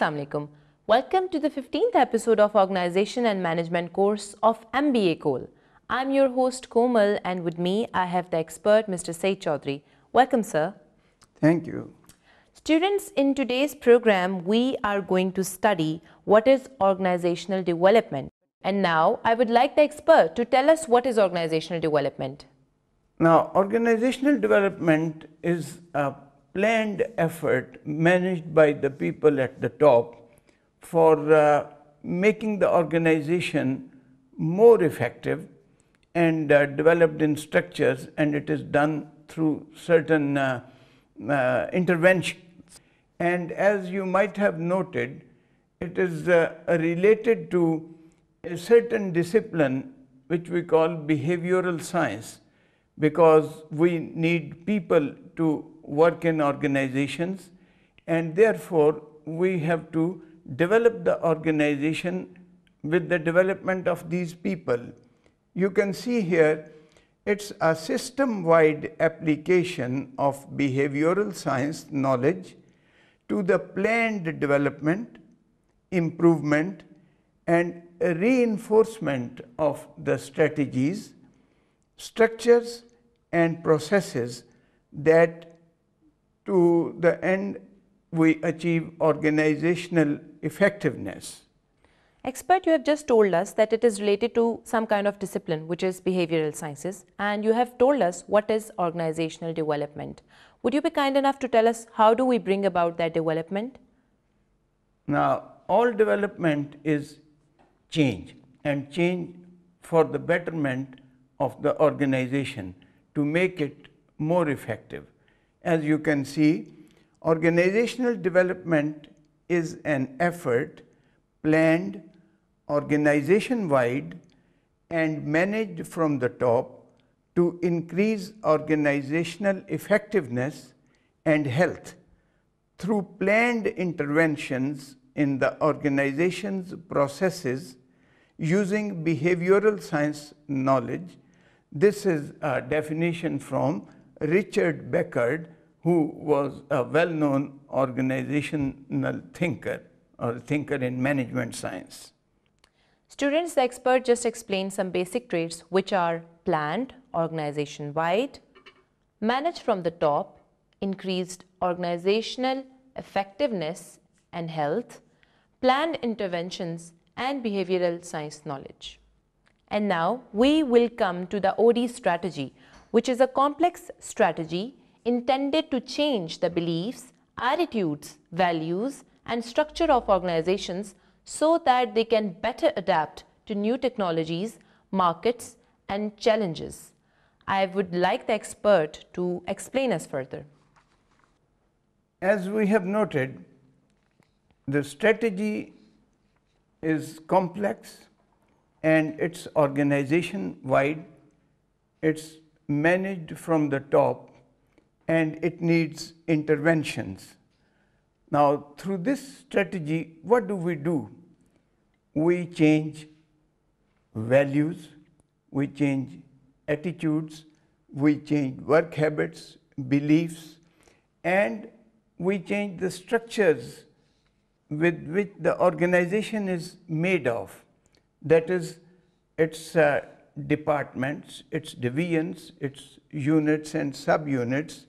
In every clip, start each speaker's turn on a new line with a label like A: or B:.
A: Hello and Assalamu alaikum. Welcome to the 15th episode of Organization and Management course of MBA Cole. I'm your host Komal and with me I have the expert Mr. Said Chaudhary. Welcome sir.
B: Thank you.
A: Students, in today's program we are going to study what is organizational development. And now I would like the expert to tell us what is organizational development.
B: Now, organizational development is a planned effort managed by the people at the top for uh, making the organization more effective and uh, developed in structures and it is done through certain uh, uh interventions. And as you might have noted, it is uh, related to a certain discipline which we call behavioral science because we need people to work in organizations and therefore we have to develop the organization with the development of these people. You can see here it's a system-wide application of behavioral science knowledge to the planned development, improvement and reinforcement of the strategies, structures and processes that to the end we achieve organizational effectiveness.
A: Expert, you have just told us that it is related to some kind of discipline which is behavioral sciences and you have told us what is organizational development. Would you be kind enough to tell us how do we bring about that development?
B: Now, all development is change and change for the betterment of the organization to make it more effective. As you can see, organizational development is an effort planned organization-wide and managed from the top to increase organizational effectiveness and health through planned interventions in the organization's processes using behavioral science knowledge. This is a definition from Richard Beckhard, who was a well-known organizational thinker or thinker in management science.
A: Students, the expert just explained some basic traits which are planned, organization-wide, managed from the top, increased organizational effectiveness and health, planned interventions and behavioral science knowledge. And now we will come to the OD strategy, which is a complex strategy intended to change the beliefs, attitudes, values, and structure of organizations so that they can better adapt to new technologies, markets, and challenges. I would like the expert to explain us further.
B: As we have noted, the strategy is complex and it's organization wide, it's managed from the top and it needs interventions. Now, through this strategy, what do we do? We change values, we change attitudes, we change work habits, beliefs, and we change the structures with which the organization is made of. That is, its uh, departments, its divisions, its units and subunits.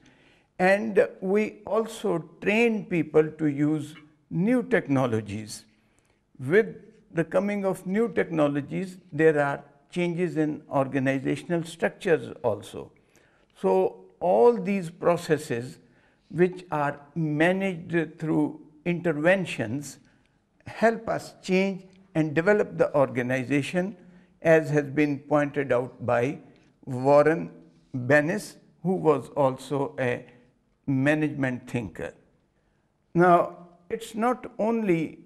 B: And we also train people to use new technologies. With the coming of new technologies, there are changes in organizational structures also. So all these processes which are managed through interventions help us change and develop the organization as has been pointed out by Warren Bennis, who was also a management thinker. Now, it's not only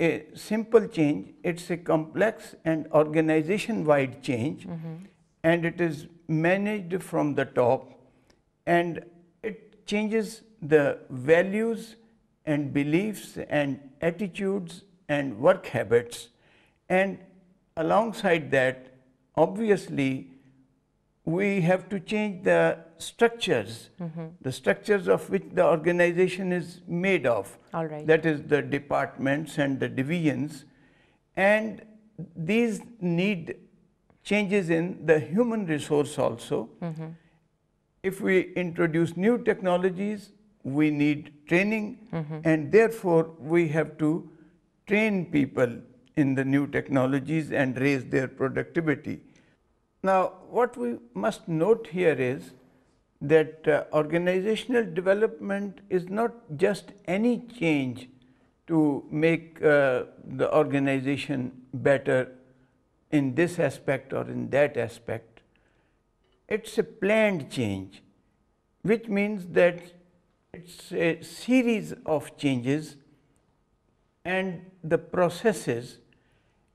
B: a simple change, it's a complex and organization-wide change, mm -hmm. and it is managed from the top, and it changes the values and beliefs and attitudes and work habits. And alongside that, obviously, we have to change the structures, mm-hmm. the structures of which the organization is made of.
A: All right.
B: That is the departments and the divisions. And these need changes in the human resource also. Mm-hmm. If we introduce new technologies, we need training, mm-hmm. and therefore we have to train people in the new technologies and raise their productivity. Now, what we must note here is that uh, organizational development is not just any change to make uh, the organization better in this aspect or in that aspect. It's a planned change, which means that it's a series of changes and the processes,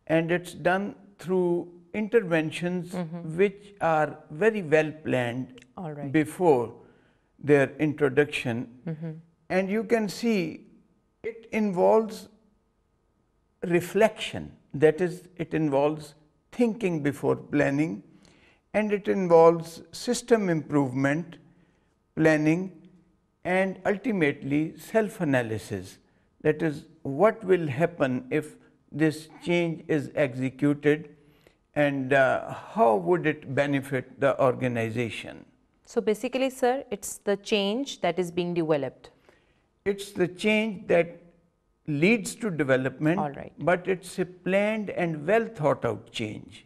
B: and it's done through interventions mm-hmm. which are very well planned
A: right.
B: before their introduction. Mm-hmm. And you can see it involves reflection, that is, it involves thinking before planning, and it involves system improvement, planning, and ultimately self analysis. That is, what will happen if this change is executed and uh, how would it benefit the organization?
A: So basically, sir, it's the change that is being developed.
B: It's the change that leads to development,
A: All right.
B: but it's a planned and well thought out change.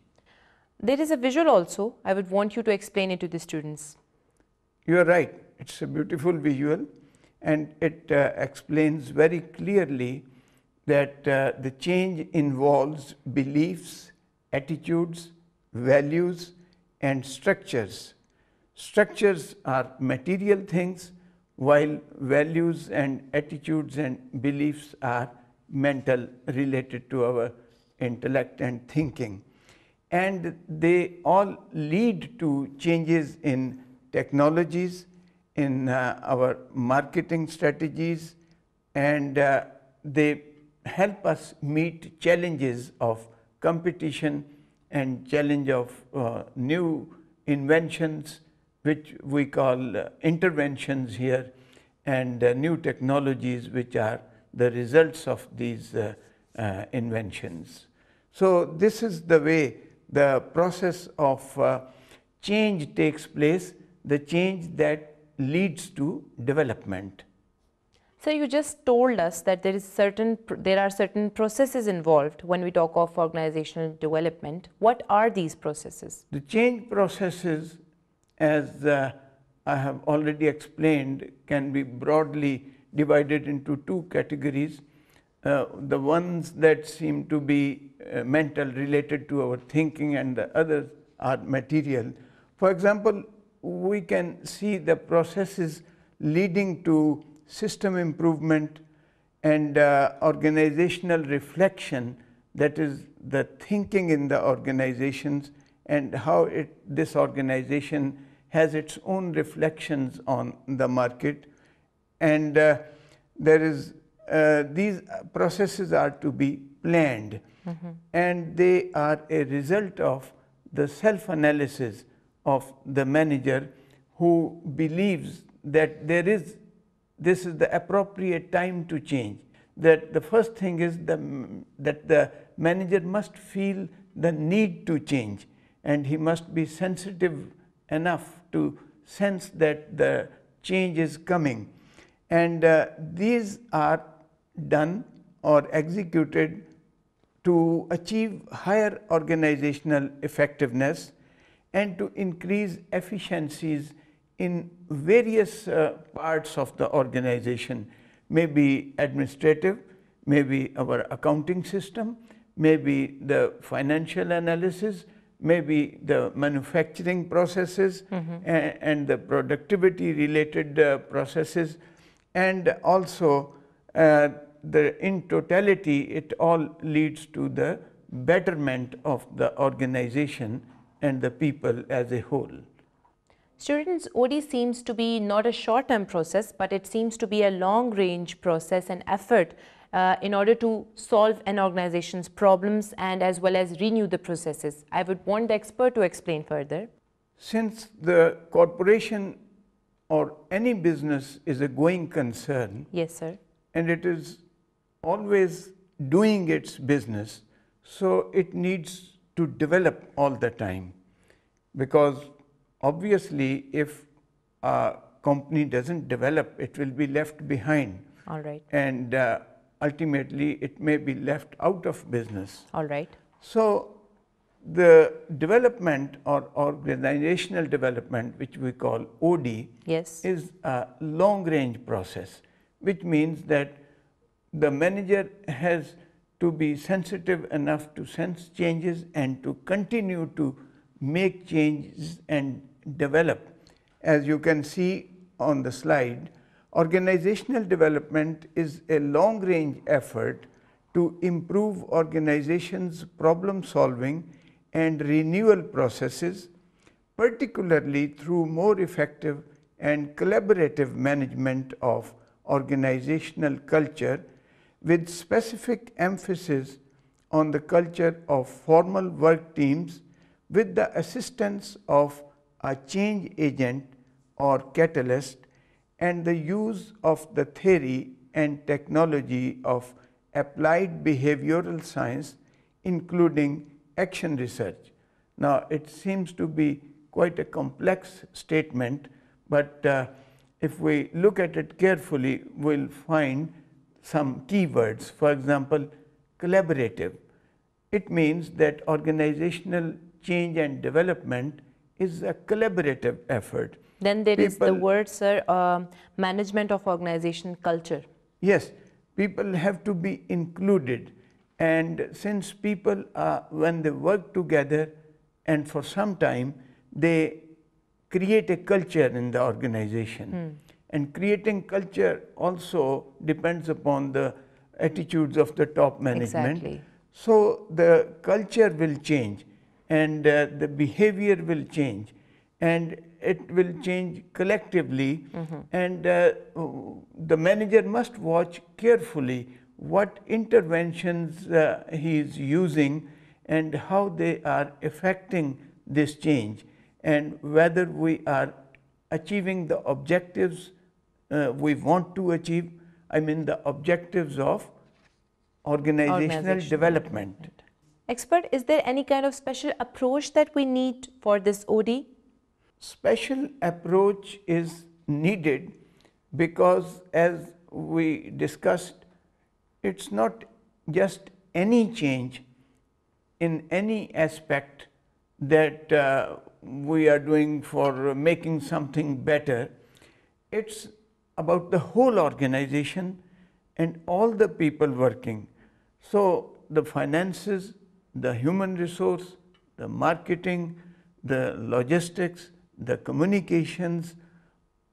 A: There is a visual also. I would want you to explain it to the students.
B: You are right, it's a beautiful visual and it uh, explains very clearly that uh, the change involves beliefs, attitudes, values, and structures. Structures are material things, while values and attitudes and beliefs are mental, related to our intellect and thinking. And they all lead to changes in technologies, in uh, our marketing strategies, and uh, they help us meet challenges of competition and challenge of uh, new inventions, which we call uh, interventions here, and uh, new technologies, which are the results of these uh, uh, inventions. So, this is the way the process of uh, change takes place, the change that leads to development.
A: Sir, you just told us that there is certain there are certain processes involved when we talk of organizational development. What are these processes?
B: The change processes, as uh, I have already explained, can be broadly divided into two categories. Uh, the ones that seem to be uh, mental, related to our thinking, and the others are material. For example, we can see the processes leading to system improvement and uh, organizational reflection that is the thinking in the organizations and how it, this organization has its own reflections on the market. And uh, there is uh, these processes are to be planned. And they are a result of the self analysis of the manager who believes that there is this is the appropriate time to change. That the first thing is the, that the manager must feel the need to change. And he must be sensitive enough to sense that the change is coming. And uh, these are done or executed to achieve higher organizational effectiveness and to increase efficiencies in various uh, parts of the organization, maybe administrative, maybe our accounting system, maybe the financial analysis, maybe the manufacturing processes a- and, the productivity related uh, processes, and also uh, the in totality it all leads to the betterment of the organization and the people as a whole.
A: Students, OD seems to be not a short term process, but it seems to be a long range process and effort uh, in order to solve an organization's problems and as well as renew the processes. I would want the expert to explain further.
B: Since the corporation or any business is a going concern
A: Yes, sir.
B: and it is always doing its business, so it needs to develop all the time. Because obviously, if a company doesn't develop, it will be left behind
A: All right.
B: and uh, ultimately it may be left out of business.
A: All right.
B: So, the development or organizational development, which we call OD,
A: Yes.
B: is a long range process, which means that the manager has to be sensitive enough to sense changes and to continue to make changes and develop. As you can see on the slide, organizational development is a long range effort to improve organizations' problem solving and renewal processes, particularly through more effective and collaborative management of organizational culture with specific emphasis on the culture of formal work teams with the assistance of a change agent or catalyst and the use of the theory and technology of applied behavioral science including action research. Now, it seems to be quite a complex statement, but uh, if we look at it carefully, we'll find some keywords. For example, collaborative. It means that organizational change and development is a collaborative effort.
A: Then there is the
B: People-
A: word, sir, um, management of organization culture.
B: Yes, people have to be included. And since people, are, when they work together and for some time, they create a culture in the organization. And creating culture also depends upon the attitudes of the top management.
A: Exactly.
B: So the culture will change and uh, the behavior will change. And it will change collectively. And uh, the manager must watch carefully what interventions uh, he is using and how they are affecting this change. And whether we are achieving the objectives uh, we want to achieve i mean the objectives of organizational
A: Organizational
B: development.
A: Expert, is there any kind of special approach that we need for this OD?
B: Special approach is needed because, as we discussed, it's not just any change in any aspect that uh, we are doing for making something better. It's about the whole organization and all the people working. So, the finances, the human resource, the marketing, the logistics, the communications,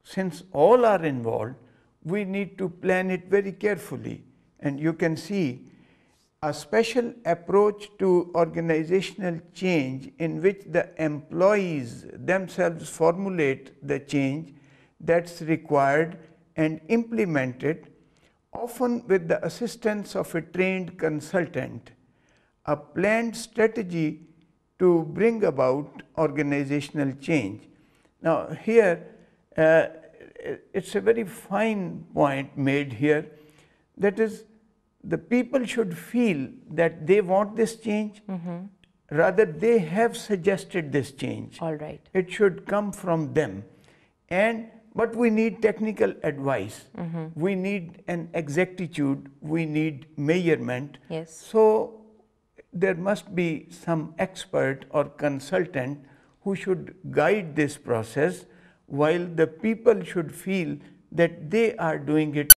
B: since all are involved, we need to plan it very carefully. And you can see a special approach to organizational change in which the employees themselves formulate the change that's required and implemented, often with the assistance of a trained consultant. A planned strategy to bring about organizational change. Now, here uh, it's a very fine point made here that is, the people should feel that they want this change, rather, they have suggested this change.
A: All right.
B: It should come from them. And but we need technical advice. We need an exactitude. We need measurement.
A: Yes.
B: So there must be some expert or consultant who should guide this process while the people should feel that they are doing it